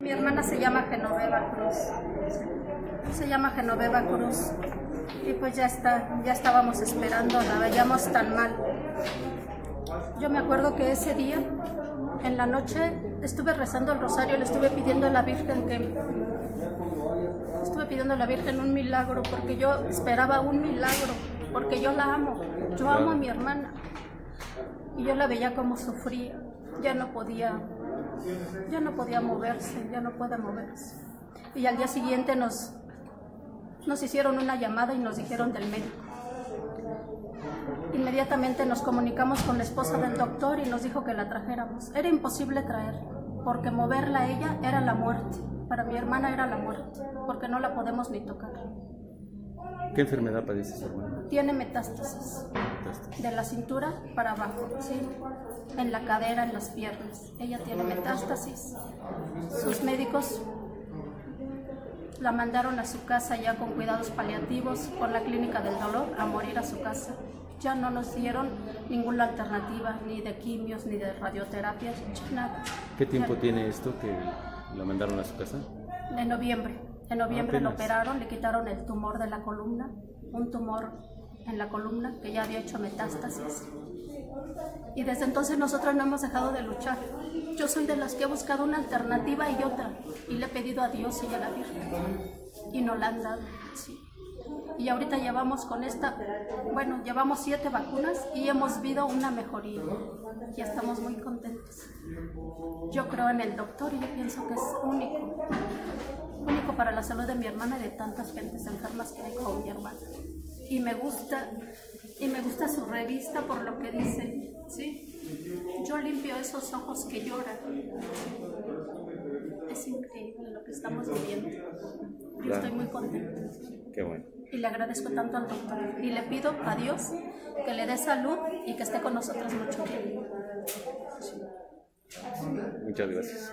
Mi hermana se llama Genoveva Cruz. Se llama Genoveva Cruz. Y pues ya está, ya estábamos esperando, la veíamos tan mal. Yo me acuerdo que ese día, en la noche, estuve rezando el rosario, le estuve pidiendo a la Virgen que estuve pidiendo a la Virgen un milagro porque yo esperaba un milagro, porque yo la amo. Yo amo a mi hermana. Y yo la veía como sufría, ya no podía ya no podía moverse, ya no puede moverse. Y al día siguiente nos, nos hicieron una llamada y nos dijeron del médico. Inmediatamente nos comunicamos con la esposa del doctor y nos dijo que la trajéramos. Era imposible traer, porque moverla a ella era la muerte. Para mi hermana era la muerte, porque no la podemos ni tocar. ¿Qué enfermedad padece su hermana? Tiene metástasis de la cintura para abajo, ¿sí? en la cadera, en las piernas. Ella tiene metástasis. Sus médicos la mandaron a su casa ya con cuidados paliativos, con la clínica del dolor, a morir a su casa. Ya no nos dieron ninguna alternativa, ni de quimios, ni de radioterapias, nada. ¿Qué tiempo tiene esto que la mandaron a su casa? De noviembre. En noviembre lo operaron, le quitaron el tumor de la columna, un tumor en la columna que ya había hecho metástasis. Y desde entonces nosotros no hemos dejado de luchar. Yo soy de las que he buscado una alternativa y otra, y le he pedido a Dios y a la Virgen. Y no la han dado. Sí. Y ahorita llevamos con esta, bueno, llevamos siete vacunas y hemos visto una mejoría. Y estamos muy contentos. Yo creo en el doctor y yo pienso que es único único para la salud de mi hermana y de tantas gentes enfermas que hay con mi hermana. Y me gusta, y me gusta su revista por lo que dice, ¿sí? Yo limpio esos ojos que lloran. Es increíble lo que estamos viviendo. Yo estoy muy contenta. Qué bueno. Y le agradezco tanto al doctor. Y le pido a Dios que le dé salud y que esté con nosotros mucho tiempo. Muchas gracias.